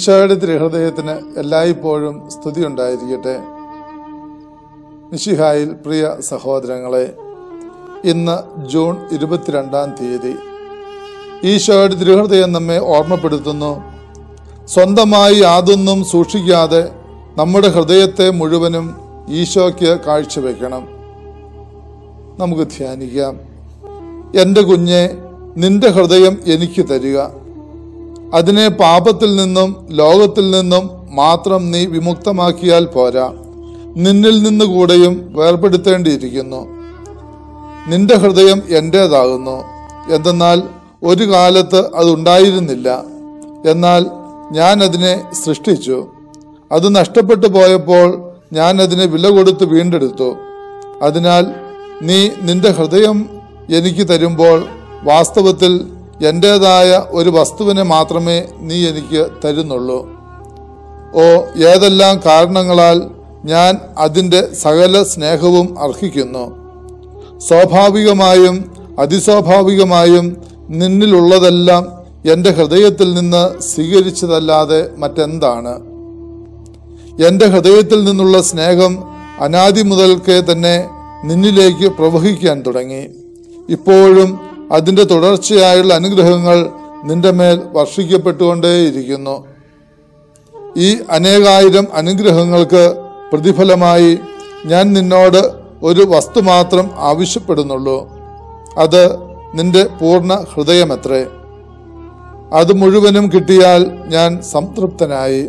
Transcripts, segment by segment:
ഈശോയുടെ തിരുഹൃദയത്തിന് എല്ലായ്പ്പോഴും സ്തുതി ഉണ്ടായിരിക്കട്ടെ. നിഷിഹായിൽ പ്രിയ സഹോദരങ്ങളെ ഇന്ന് ജൂൺ ഇരുപത്തിരണ്ടാം തീയതി ഈശോയുടെ തിരുഹൃദയം നമ്മെ ഓർമ്മപ്പെടുത്തുന്നു. സ്വന്തമായി യാതൊന്നും സൂക്ഷിക്കാതെ നമ്മുടെ ഹൃദയത്തെ മുഴുവനും ഈശോയ്ക്ക് കാഴ്ചവെക്കണം. നമുക്ക് ധ്യാനിക്കാം. എന്റെ കുഞ്ഞെ നിന്റെ ഹൃദയം എനിക്ക് തരിക. അതിനെ പാപത്തിൽ നിന്നും ലോകത്തിൽ നിന്നും മാത്രം നീ വിമുക്തമാക്കിയാൽ പോരാ. നിന്നിൽ നിന്ന് കൂടെയും വേർപെടുത്തേണ്ടിയിരിക്കുന്നു. നിന്റെ ഹൃദയം എന്റേതാകുന്നു എന്തെന്നാൽ ഒരു കാലത്ത് അതുണ്ടായിരുന്നില്ല. എന്നാൽ ഞാൻ അതിനെ സൃഷ്ടിച്ചു. അത് നഷ്ടപ്പെട്ടു പോയപ്പോൾ ഞാൻ അതിനെ വില കൊടുത്ത് വീണ്ടെടുത്തു. അതിനാൽ നീ നിന്റെ ഹൃദയം എനിക്ക് തരുമ്പോൾ വാസ്തവത്തിൽ എന്റേതായ ഒരു വസ്തുവിനെ മാത്രമേ നീ എനിക്ക് തരുന്നുള്ളൂ. ഓ ഏതെല്ലാം കാരണങ്ങളാൽ ഞാൻ അതിന്റെ സകല സ്നേഹവും അർഹിക്കുന്നു. സ്വാഭാവികമായും അതിസ്വാഭാവികമായും നിന്നിലുള്ളതെല്ലാം എന്റെ ഹൃദയത്തിൽ നിന്ന് സ്വീകരിച്ചതല്ലാതെ മറ്റെന്താണ്? എന്റെ ഹൃദയത്തിൽ നിന്നുള്ള സ്നേഹം അനാദി മുതൽക്കേ തന്നെ നിന്നിലേക്ക് പ്രവഹിക്കാൻ തുടങ്ങി. ഇപ്പോഴും അതിന്റെ തുടർച്ചയായുള്ള അനുഗ്രഹങ്ങൾ നിന്റെ മേൽ വർഷിക്കപ്പെട്ടുകൊണ്ടേയിരിക്കുന്നു. ഈ അനേകായിരം അനുഗ്രഹങ്ങൾക്ക് പ്രതിഫലമായി ഞാൻ നിന്നോട് ഒരു വസ്തു മാത്രം ആവശ്യപ്പെടുന്നുള്ളൂ. അത് നിന്റെ പൂർണ ഹൃദയമത്രേ. അത് മുഴുവനും കിട്ടിയാൽ ഞാൻ സംതൃപ്തനായി.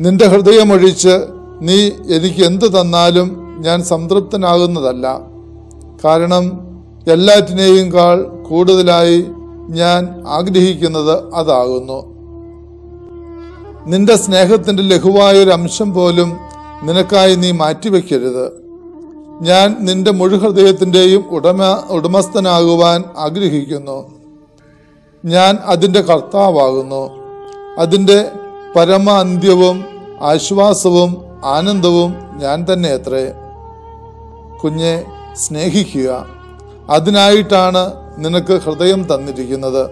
നിന്റെ ഹൃദയമൊഴിച്ച് നീ എനിക്ക് എന്ത് തന്നാലും ഞാൻ സംതൃപ്തനാകുന്നതല്ല. കാരണം എല്ലാറ്റിനെയും കാൾ കൂടുതലായി ഞാൻ ആഗ്രഹിക്കുന്നത് അതാകുന്നു. നിന്റെ സ്നേഹത്തിന്റെ ലഘുവായ ഒരു അംശം പോലും നിനക്കായി നീ മാറ്റിവെക്കരുത്. ഞാൻ നിന്റെ മുഴുഹൃദയത്തിന്റെയും ഉടമ ഉടമസ്ഥനാകുവാൻ ആഗ്രഹിക്കുന്നു. ഞാൻ അതിന്റെ കർത്താവാകുന്നു. അതിന്റെ പരമ അന്ത്യവും ആശ്വാസവും ആനന്ദവും ഞാൻ തന്നെ അത്രേ കുഞ്ഞെ സ്നേഹിക്കുക. അതിനായിട്ടാണ് നിനക്ക് ഹൃദയം തന്നിരിക്കുന്നത്.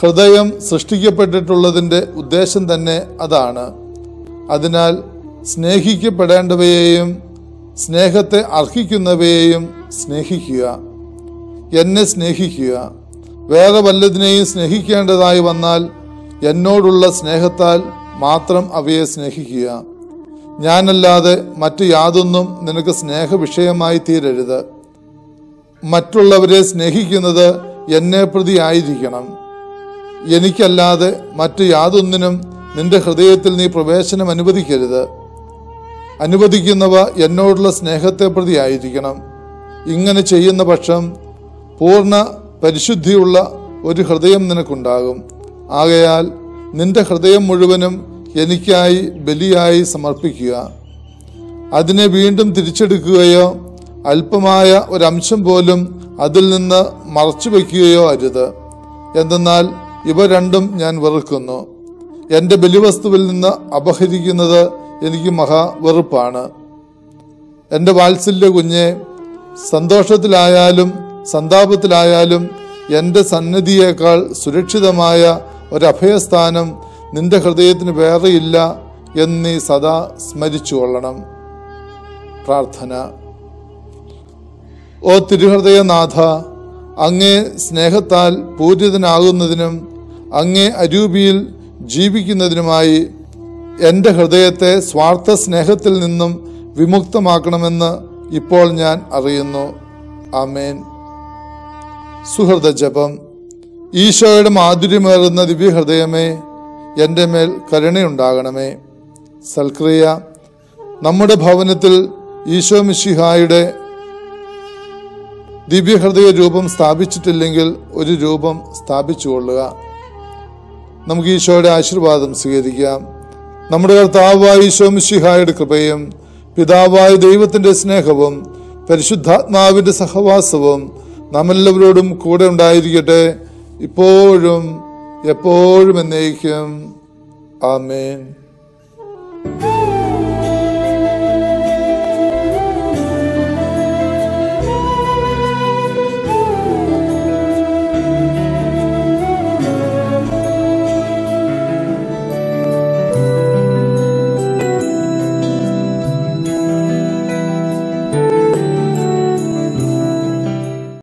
ഹൃദയം സൃഷ്ടിക്കപ്പെട്ടിട്ടുള്ളതിന്റെ ഉദ്ദേശം തന്നെ അതാണ്. അതിനാൽ സ്നേഹിക്കപ്പെടേണ്ടവയെയും സ്നേഹത്തെ അർഹിക്കുന്നവയെയും സ്നേഹിക്കുക. എന്നെ സ്നേഹിക്കുക. വേറെ വല്ലതിനെയും സ്നേഹിക്കേണ്ടതായി വന്നാൽ എന്നോടുള്ള സ്നേഹത്താൽ മാത്രം അവയെ സ്നേഹിക്കുക. ഞാനല്ലാതെ മറ്റു യാതൊന്നും നിനക്ക് സ്നേഹ വിഷയമായി തീരരുത്. മറ്റുള്ളവരെ സ്നേഹിക്കുന്നത് എന്നെ പ്രതി ആയിരിക്കണം. എനിക്കല്ലാതെ മറ്റു യാതൊന്നിനും നിന്റെ ഹൃദയത്തിൽ നീ പ്രവേശനം അനുവദിക്കരുത്. അനുവദിക്കുന്നവ എന്നോടുള്ള സ്നേഹത്തെ പ്രതി ആയിരിക്കണം. ഇങ്ങനെ ചെയ്യുന്ന പക്ഷം പൂർണ പരിശുദ്ധിയുള്ള ഒരു ഹൃദയം നിനക്കുണ്ടാകും. ആകയാൽ നിന്റെ ഹൃദയം മുഴുവനും എനിക്കായി ബലിയായി സമർപ്പിക്കുക. അതിനെ വീണ്ടും തിരിച്ചെടുക്കുകയോ അല്പമായ ഒരംശം പോലും അതിൽ നിന്ന് മറച്ചു വയ്ക്കുകയോ അരുത്. എന്തെന്നാൽ ഇവ രണ്ടും ഞാൻ വെറുക്കുന്നു. എന്റെ ബലിവസ്തുവിൽ നിന്ന് അപഹരിക്കുന്നത് എനിക്ക് മഹാ വെറുപ്പാണ്. എന്റെ വാത്സല്യ കുഞ്ഞെ സന്തോഷത്തിലായാലും സന്താപത്തിലായാലും എന്റെ സന്നിധിയേക്കാൾ സുരക്ഷിതമായ ഒരഭയസ്ഥാനം നിന്റെ ഹൃദയത്തിന് വേറെയില്ല എന്ന് നീ സദാ സ്മരിച്ചു കൊള്ളണം പ്രാർത്ഥന. ഓ തിരുഹൃദയനാഥ അങ്ങേ സ്നേഹത്താൽ പൂരിതനാകുന്നതിനും അങ്ങേ അരൂപിയിൽ ജീവിക്കുന്നതിനുമായി എന്റെ ഹൃദയത്തെ സ്വാർത്ഥ സ്നേഹത്തിൽ നിന്നും വിമുക്തമാക്കണമെന്ന് ഇപ്പോൾ ഞാൻ അറിയുന്നു. ആമേൻ. സുഹൃദ ജപം ഈശോയുടെ മാധുര്യമേറുന്ന ദിവ്യഹൃദയമേ എന്റെ മേൽ കരുണയുണ്ടാകണമേ. സൽക്രിയ. നമ്മുടെ ഭവനത്തിൽ ഈശോ മിശിഹായുടെ ദിവ്യഹൃദയ രൂപം സ്ഥാപിച്ചിട്ടില്ലെങ്കിൽ ഒരു രൂപം സ്ഥാപിച്ചുകൊള്ളുക. നമുക്ക് ഈശോയുടെ ആശീർവാദം സ്വീകരിക്കാം. നമ്മുടെ കർത്താവായ ഈശോ മിശിഹായുടെ കൃപയും പിതാവായ ദൈവത്തിന്റെ സ്നേഹവും പരിശുദ്ധാത്മാവിന്റെ സഹവാസവും നമ്മെല്ലാവരോടും കൂടെ ഉണ്ടായിരിക്കട്ടെ. ഇപ്പോഴും എപ്പോഴും എന്നേക്കും. ആമേൻ.